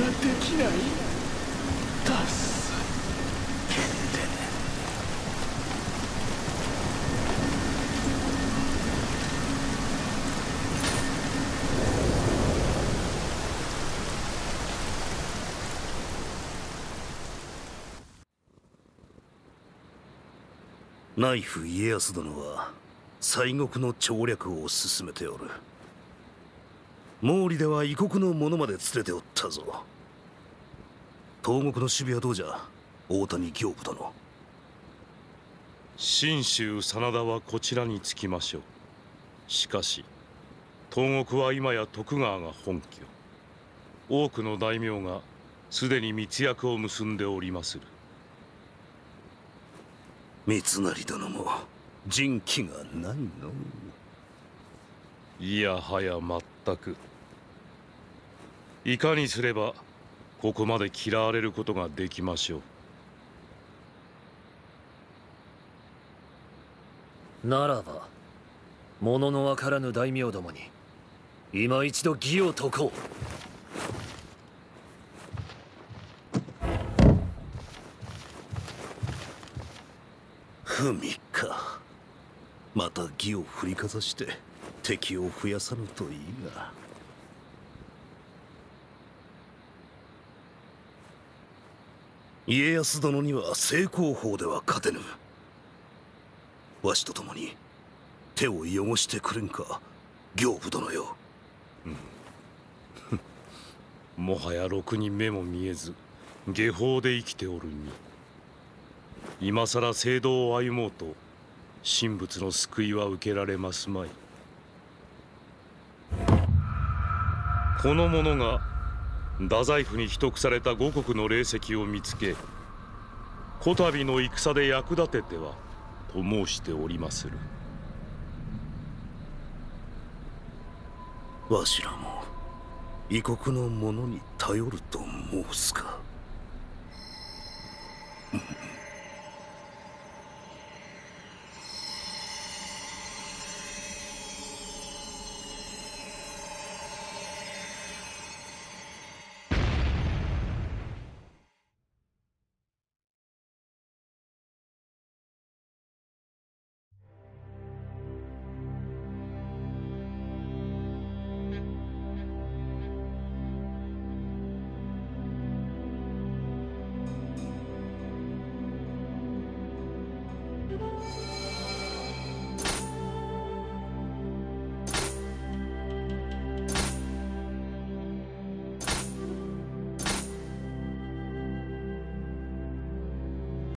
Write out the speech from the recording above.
ないダッサナイフ家康殿は西国の調略を進めておる。毛利では異国の者まで連れておったぞ。東国の守備はどうじゃ大谷行部殿。信州真田はこちらにつきましょう。しかし東国は今や徳川が本拠。多くの大名がすでに密約を結んでおりまする。三成殿も人気がないのいやはや全く。いかにすればここまで嫌われることができましょう。ならば物のわからぬ大名どもに今一度義を解こう。不味か。また義を振りかざして敵を増やさぬといいが家康殿には正攻法では勝てぬ。わしと共に手を汚してくれんか行部殿よ、うん、もはやろくに目も見えず下法で生きておるに。今さら聖堂を歩もうと神仏の救いは受けられますまい。この者が太宰府に秘匿された五国の霊石を見つけこたびの戦で役立ててはと申しておりまする。わしらも異国の者に頼ると申すか。